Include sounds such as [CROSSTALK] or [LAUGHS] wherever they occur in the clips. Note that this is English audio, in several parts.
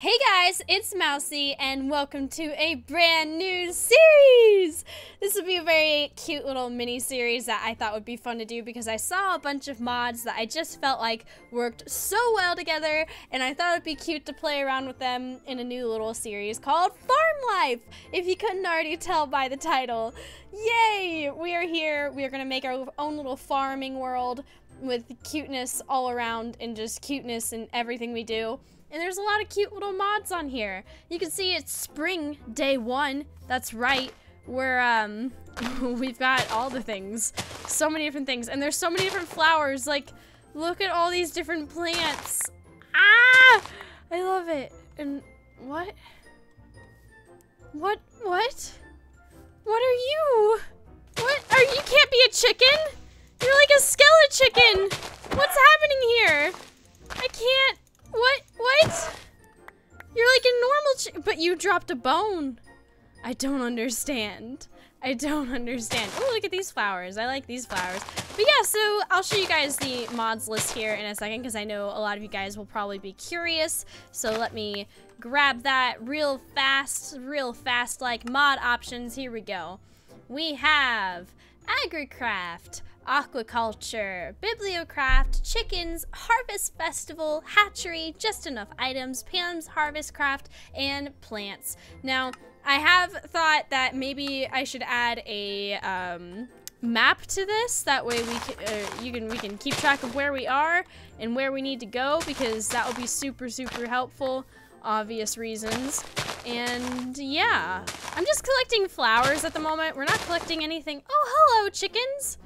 Hey guys, it's Mousie, and welcome to a brand new series! This will be a very cute little mini series that I thought would be fun to do because I saw a bunch of mods that I just felt like worked so well together, and I thought it'd be cute to play around with them in a new little series called Farm Life! If you couldn't already tell by the title. Yay! We are here, we are gonna make our own little farming world with cuteness all around and just cuteness in everything we do. And there's a lot of cute little mods on here. You can see it's spring day one. That's right. We're, um, [LAUGHS] we've got all the things. So many different things. And there's so many different flowers. Like, look at all these different plants. Ah! I love it. And what? What? What? What are you? What? Are you can't be a chicken? You're like a skeleton chicken. What's happening here? I can't. What? What? You're like a normal but you dropped a bone. I don't understand. I don't understand. Oh, look at these flowers. I like these flowers. But yeah, so I'll show you guys the mods list here in a second because I know a lot of you guys will probably be curious. So let me grab that real fast, real fast like mod options. Here we go. We have AgriCraft, aquaculture, bibliocraft, chickens, harvest festival, hatchery, just enough items, Pam's harvest craft, and plants. Now, I have thought that maybe I should add a um, map to this. That way we can, uh, you can we can keep track of where we are and where we need to go because that will be super super helpful. Obvious reasons. And yeah, I'm just collecting flowers at the moment. We're not collecting anything. Oh, hello, chickens.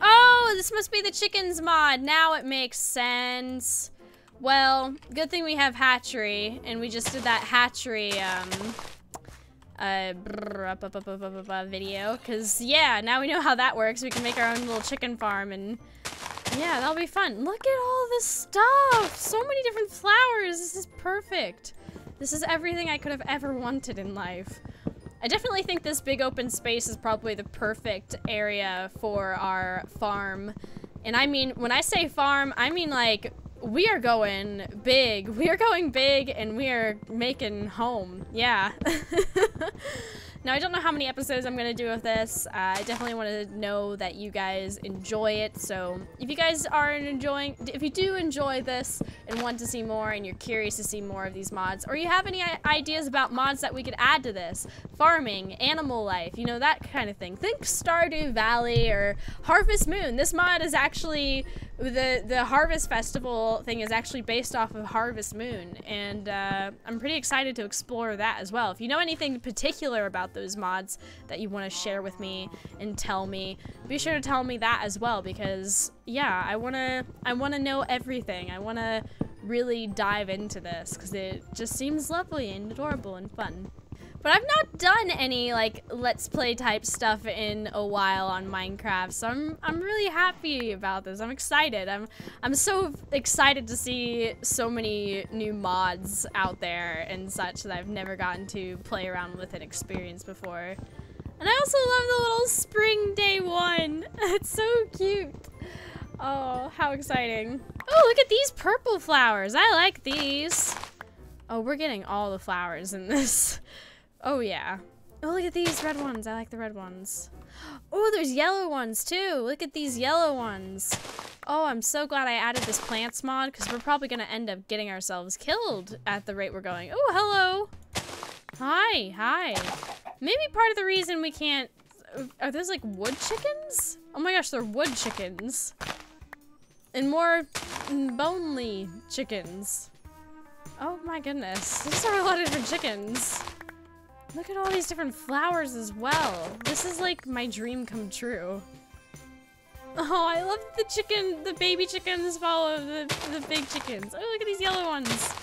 Oh, this must be the chickens mod. Now it makes sense. Well, good thing we have hatchery, and we just did that hatchery um, uh, video. Because, yeah, now we know how that works. We can make our own little chicken farm, and yeah, that'll be fun. Look at all this stuff. So many different flowers. This is perfect. This is everything I could have ever wanted in life. I definitely think this big open space is probably the perfect area for our farm. And I mean, when I say farm, I mean like, we are going big. [LAUGHS] We are going big and we are making home. Yeah. [LAUGHS] Now, I don't know how many episodes I'm going to do with this. Uh, I definitely want to know that you guys enjoy it. So if you guys are enjoying, if you do enjoy this and want to see more and you're curious to see more of these mods, or you have any ideas about mods that we could add to this, farming, animal life, you know, that kind of thing. Think Stardew Valley or Harvest Moon. This mod is actually the the harvest festival thing is actually based off of harvest moon and uh, i'm pretty excited to explore that as well. If you know anything particular about those mods that you want to share with me and tell me be sure to tell me that as well because yeah i want to i want to know everything. I want to really dive into this because it just seems lovely and adorable and fun but I've not done any like let's play type stuff in a while on Minecraft, so I'm I'm really happy about this. I'm excited. I'm I'm so excited to see so many new mods out there and such that I've never gotten to play around with and experience before. And I also love the little spring day one. [LAUGHS] It's so cute. Oh, how exciting. Oh, look at these purple flowers. I like these. Oh, we're getting all the flowers in this. [LAUGHS] Oh, yeah. Oh, look at these red ones. I like the red ones. Oh, there's yellow ones, too. Look at these yellow ones. Oh, I'm so glad I added this plants mod, because we're probably going to end up getting ourselves killed at the rate we're going. Oh, hello. Hi, hi. Maybe part of the reason we can't... Are those, like, wood chickens? Oh my gosh, they're wood chickens. And more bonely chickens. Oh my goodness. These are a lot of different chickens. Look at all these different flowers as well. This is like my dream come true. Oh, I love the chicken, the baby chickens follow the, the big chickens. Oh, look at these yellow ones.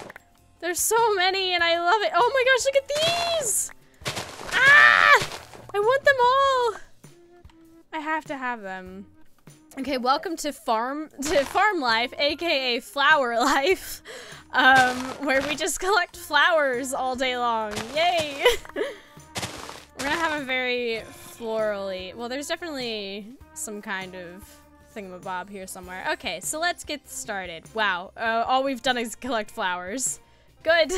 There's so many and I love it. Oh my gosh, look at these! Ah! I want them all! I have to have them. Okay, welcome to farm to farm life, aka flower life, um, where we just [LAUGHS] collect flowers all day long. Yay! [LAUGHS] We're gonna have a very florally. Well, there's definitely some kind of thingamabob here somewhere. Okay, so let's get started. Wow, uh, all we've done is [LAUGHS] collect flowers. Good.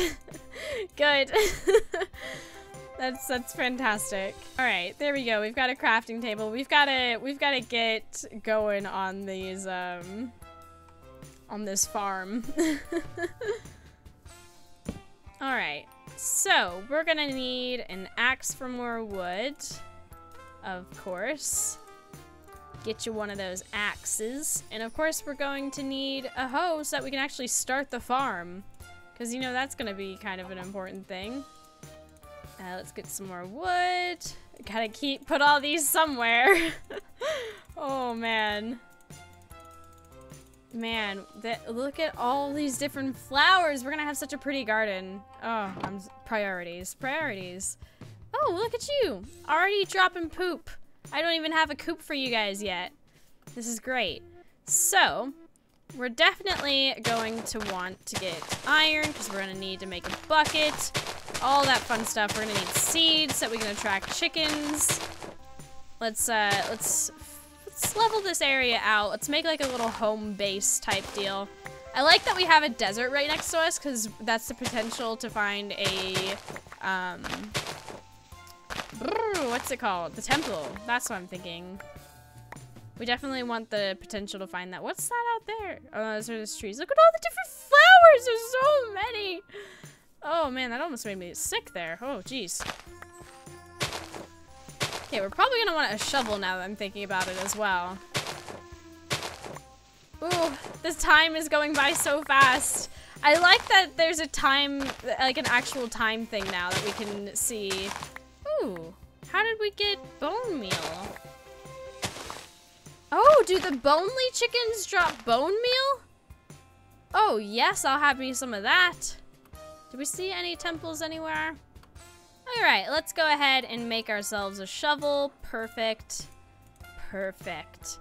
Good. that's that's fantastic. All right, there we go. We've got a crafting table. We've got to we've got to get going on these um on this farm. [LAUGHS] All right. So, we're to need an axe for more wood. Of course. Get you one of those axes. And of course, we're going to need a hoe so that we can actually start the farm. Because, you know, that's to be kind of an important thing. Uh, let's get some more wood. Gotta keep, put all these somewhere. [LAUGHS] oh, man. Man, that, look at all these different flowers. We're gonna have such a pretty garden. Oh, I'm, priorities, priorities. Oh, look at you. Already dropping poop. I don't even have a coop for you guys yet. This is great. So, we're definitely going to want to get iron because we're to need to make a bucket. All that fun stuff. We're to need seeds so we can attract chickens. Let's, uh, let's, let's level this area out. Let's make like a little home base type deal. I like that we have a desert right next to us because that's the potential to find a, um, what's it called? The temple. That's what I'm thinking. We definitely want the potential to find that. What's that out there? Oh, those are the trees. Look at all the different flowers. There's so many. Oh, man, that almost made me sick there. Oh, jeez. Okay, we're probably to want a shovel now that I'm thinking about it as well. Ooh, this time is going by so fast. I like that there's a time, like an actual time thing now that we can see. Ooh, how did we get bone meal? Oh, do the bonely chickens drop bone meal? Oh, yes, I'll have me some of that. Do we see any temples anywhere? All right, let's go ahead and make ourselves a shovel. Perfect. Perfect.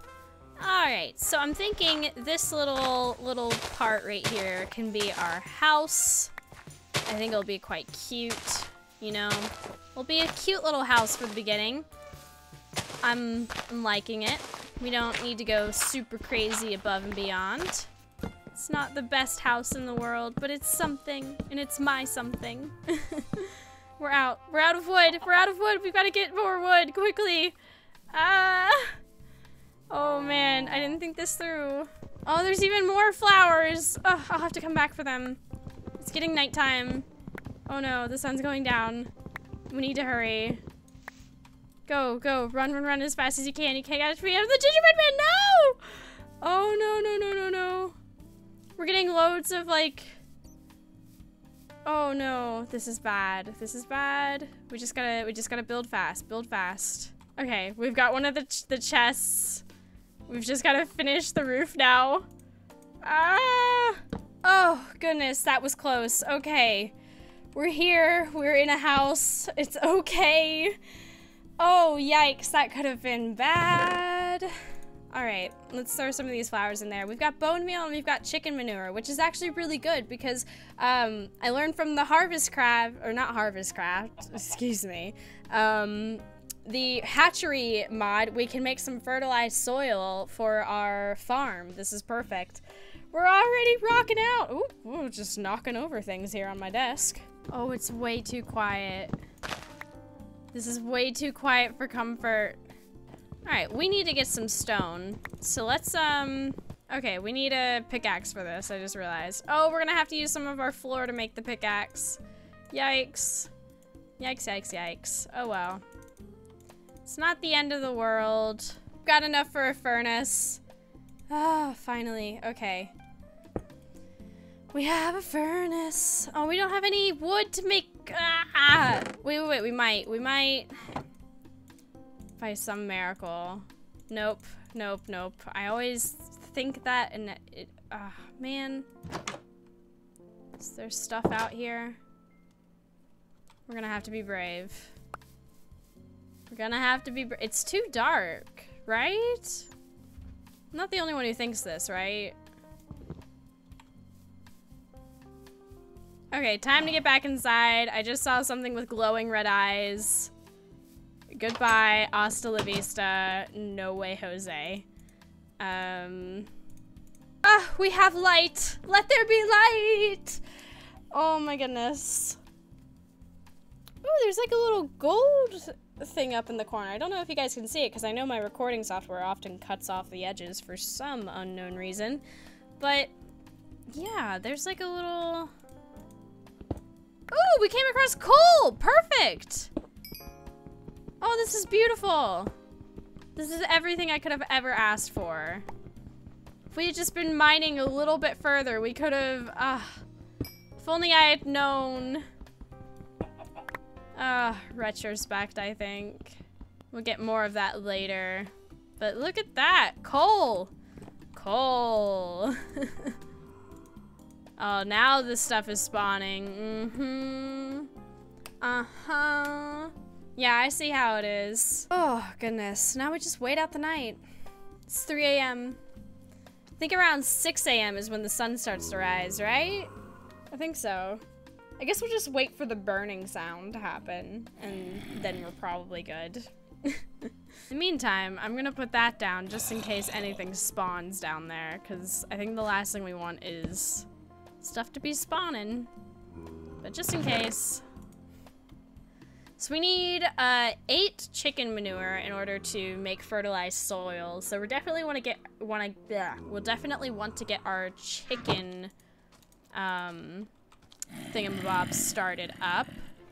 All right, so I'm thinking this little little part right here can be our house. I think it'll be quite cute, you know. It'll be a cute little house for the beginning. I'm, I'm liking it. We don't need to go super crazy above and beyond. It's not the best house in the world, but it's something, and it's my something. [LAUGHS] We're out. We're out of wood. We're out of wood. We've got to get more wood quickly. Ah. Oh man, I didn't think this through. Oh, there's even more flowers. Oh, I'll have to come back for them. It's getting nighttime. Oh no, the sun's going down. We need to hurry. Go, go, run, run, run as fast as you can. You can't get me of the gingerbread man. No! Oh, no, no, no, no, no. We're getting loads of like... Oh no, this is bad. This is bad. We just gotta, we just gotta build fast, build fast. Okay, we've got one of the, ch the chests. We've just gotta finish the roof now. Ah! Oh, goodness, that was close. Okay. We're here. We're in a house. It's okay. Oh, yikes. That could have been bad. All right, let's throw some of these flowers in there. We've got bone meal and we've got chicken manure, which is actually really good because um, I learned from the Harvest Craft, or not Harvest Craft, [LAUGHS] excuse me, um, the hatchery mod, we can make some fertilized soil for our farm. This is perfect. We're already rocking out. Ooh, ooh, just knocking over things here on my desk. Oh, it's way too quiet. This is way too quiet for comfort. All right, we need to get some stone. So let's, um, okay, we need a pickaxe for this, I just realized. Oh, we're gonna have to use some of our floor to make the pickaxe. Yikes. Yikes, yikes, yikes. Oh well. It's not the end of the world. Got enough for a furnace. Ah, oh, finally, okay. We have a furnace. Oh, we don't have any wood to make. Ah! Wait, wait, wait. We might. We might. By some miracle. Nope. Nope. Nope. I always think that and it. Ah, oh, man. Is there stuff out here? We're gonna have to be brave. We're gonna have to be. It's too dark, right? I'm not the only one who thinks this, right? Okay, time to get back inside. I just saw something with glowing red eyes. Goodbye, hasta la vista. No way, Jose. Um. Ah, we have light. Let there be light. Oh my goodness. Oh, there's like a little gold thing up in the corner. I don't know if you guys can see it because I know my recording software often cuts off the edges for some unknown reason. But yeah, there's like a little... Oh, we came across coal! Perfect! Oh, this is beautiful. This is everything I could have ever asked for. If we had just been mining a little bit further, we could have... Uh, if only I had known... Uh, retrospect, I think. We'll get more of that later. But look at that! Coal! Coal! [LAUGHS] oh, now this stuff is spawning. Mm-hmm. Uh-huh. Yeah, I see how it is. Oh, goodness. Now we just wait out the night. It's 3 a.m. I think around 6 a.m. is when the sun starts to rise, right? I think so. I guess we'll just wait for the burning sound to happen, and then we're probably good. [LAUGHS] in the meantime, I'm gonna put that down just in case anything spawns down there, because I think the last thing we want is stuff to be spawning. But just in case. So we need uh, eight chicken manure in order to make fertilized soil. So we definitely want to get want to we'll definitely want to get our chicken um, thingamabob started up.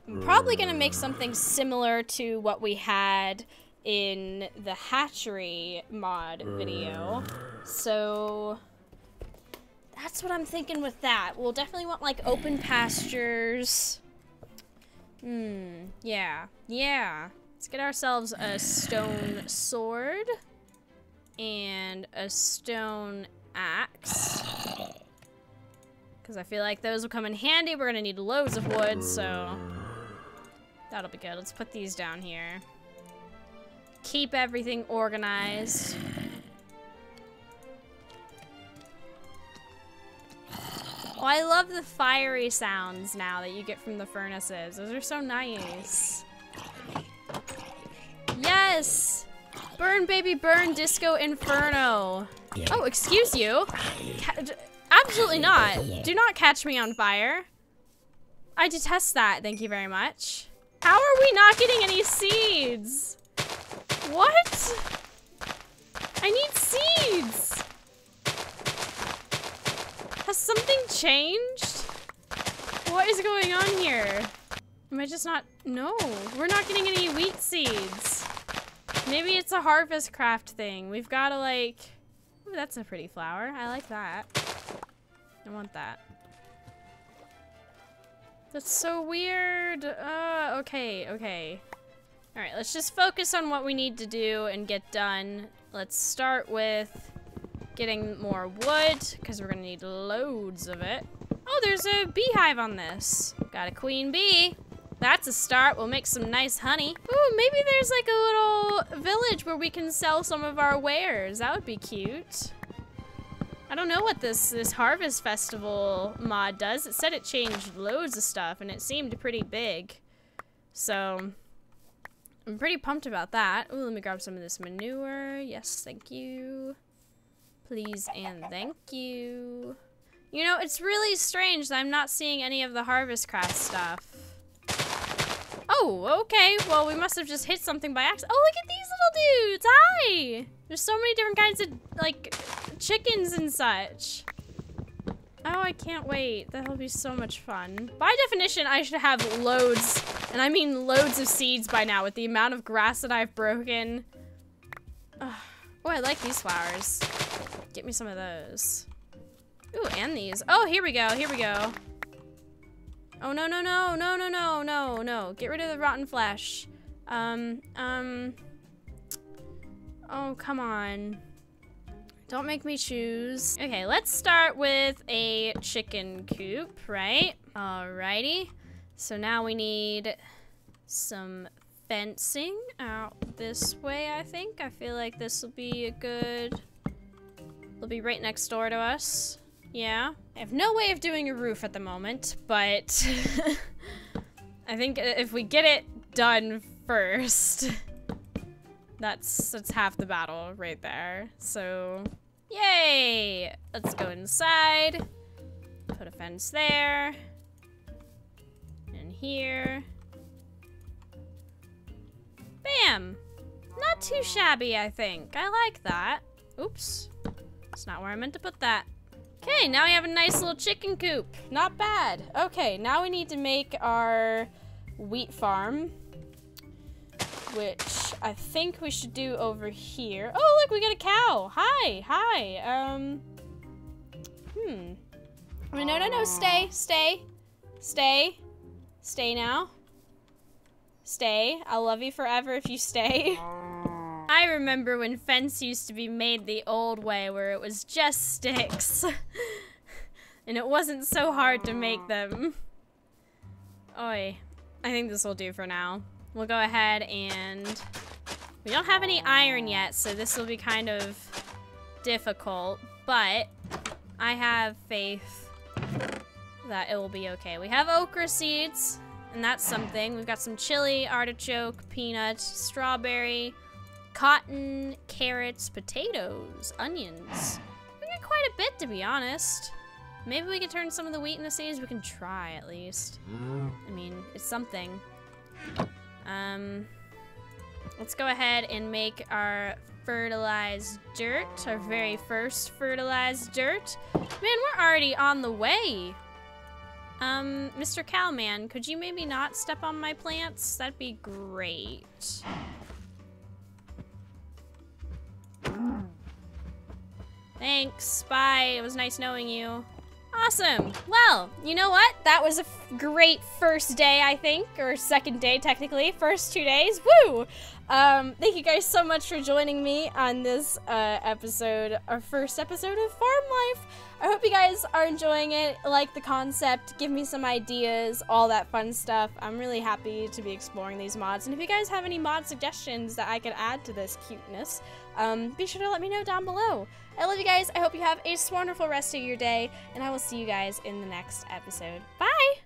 I'm probably gonna make something similar to what we had in the hatchery mod video. So that's what I'm thinking with that. We'll definitely want like open pastures. Hmm, yeah, yeah. Let's get ourselves a stone sword and a stone axe. Because I feel like those will come in handy. We're going to need loads of wood, so that'll be good. Let's put these down here. Keep everything organized. Oh, I love the fiery sounds now that you get from the furnaces. Those are so nice. Yes! Burn, baby, burn, Disco Inferno. Oh, excuse you. absolutely not. Do not catch me on fire. I detest that. Thank you very much. How are we not getting any seeds? What? I need seeds. Something changed? What is going on here? Am I just not? No, we're not getting any wheat seeds. Maybe it's a harvest craft thing. We've got to like, ooh, that's a pretty flower. I like that. I want that. That's so weird. Uh, okay, okay. All right, let's just focus on what we need to do and get done. Let's start with getting more wood, because we're gonna need loads of it. Oh, there's a beehive on this. Got a queen bee. That's a start. We'll make some nice honey. Ooh, maybe there's like a little village where we can sell some of our wares. That would be cute. I don't know what this, this Harvest Festival mod does. It said it changed loads of stuff, and it seemed pretty big. So, I'm pretty pumped about that. Ooh, let me grab some of this manure. Yes, thank you please and thank you. You know, it's really strange that I'm not seeing any of the Harvest Craft stuff. Oh, okay. Well, we must have just hit something by accident. Oh, look at these little dudes. Hi. There's so many different kinds of, like, chickens and such. Oh, I can't wait. That'll be so much fun. By definition, I should have loads, and I mean loads of seeds by now with the amount of grass that I've broken. Ugh. Oh, I like these flowers. Get me some of those. Ooh, and these. Oh, here we go. Here we go. Oh, no, no, no, no, no, no, no, no. Get rid of the rotten flesh. Um, um. Oh, come on. Don't make me choose. Okay, let's start with a chicken coop, right? Alrighty. So now we need some fencing out this way, I think. I feel like this will be a good They'll be right next door to us. Yeah. I have no way of doing a roof at the moment, but [LAUGHS] I think if we get it done first, [LAUGHS] that's that's half the battle right there. So, yay! Let's go inside. Put a fence there. And here. Bam! Not too shabby, I think. I like that. Oops. That's not where I meant to put that. Okay, now we have a nice little chicken coop. Not bad. Okay, now we need to make our wheat farm, which I think we should do over here. Oh, look, we got a cow. Hi, hi. Um, hmm. No, no, no, stay, stay, stay, stay now. Stay. I'll love you forever if you stay. [LAUGHS] I remember when fence used to be made the old way where it was just sticks. [LAUGHS] and it wasn't so hard to make them. Oi. I think this will do for now. We'll go ahead and... We don't have any iron yet, so this will be kind of difficult. But I have faith that it will be okay. We have okra seeds, and that's something. We've got some chili, artichoke, peanut, strawberry, cotton, carrots, potatoes, onions. We got quite a bit, to be honest. Maybe we could turn some of the wheat into seeds. We can try, at least. I mean, it's something. Um, let's go ahead and make our fertilized dirt, our very first fertilized dirt. Man, we're already on the way. Um, Mr. Cowman, could you maybe not step on my plants? That'd be great. Thanks. Bye. It was nice knowing you. Awesome. Well, you know what? That was a great first day, I think, or second day, technically. First two days. Woo! Um, thank you guys so much for joining me on this uh, episode, our first episode of Farm Life. I hope you guys are enjoying it, like the concept, give me some ideas, all that fun stuff. I'm really happy to be exploring these mods. And if you guys have any mod suggestions that I could add to this cuteness, um, be sure to let me know down below. I love you guys. I hope you have a wonderful rest of your day, and I will see you guys in the next episode. Bye!